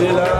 Dela.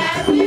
Happy